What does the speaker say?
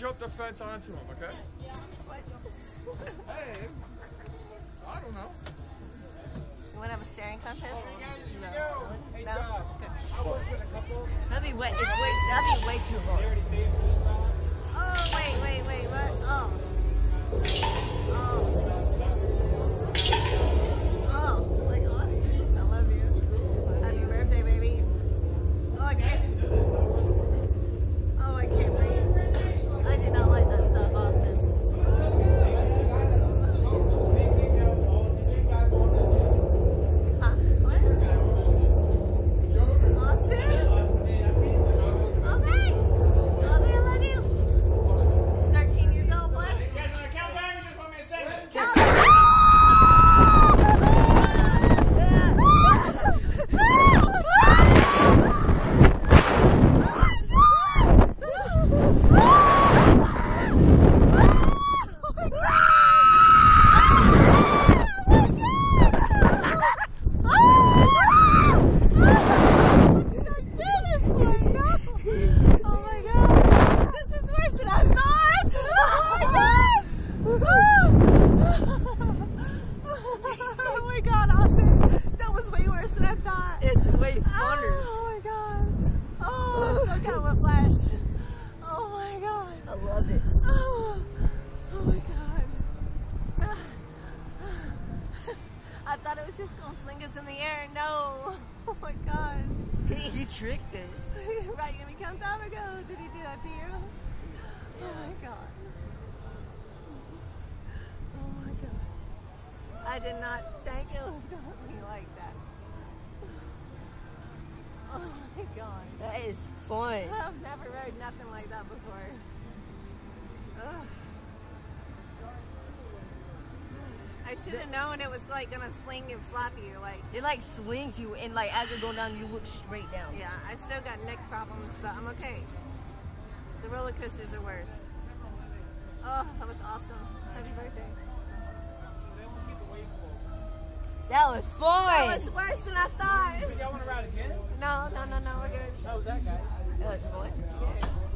jump the fence onto him, okay? Hey, I don't know. You want to have a staring contest? Oh, Guys, here we go. Hey, No? Josh. Okay. I work with a couple. That'd be way, it's way, that'd be way too They hard. already paid for this round. Oh, wait, wait, wait, what? Oh. Oh. Oh, like Austen. I love you. Happy birthday, baby. Oh, I can't. Oh, I can't breathe. I do not like that stuff, Austen. Huh? What? Austen? Austen? Austen, I love you. 13 years old, what? You guys want to count down or just want me to say it? Oh my god! This is worse than I thought! Oh my god! Oh my god, Austen! That was way worse than I thought! It's way funner. Oh my god! Oh, I still got whiplash! Oh my god! I love it. Oh, oh my god! I thought it was just gonna fling us in the air. No! Oh my gosh! He, tricked us. right, let me count down ago. Did he do that to you? Oh my god. Oh my god. I did not think is fun. I've never rode nothing like that before. Ugh. I should have known it was like gonna sling and flop you. Like, It like slings you and like as you're going down, you look straight down. yeah, I still got neck problems, but I'm okay. The roller coasters are worse. Oh, that was awesome. Happy birthday. That was fun. That was worse than I thought. Y'all want to ride again? No, no, no, no, we're good. Was that, guys? That was fun. Yeah.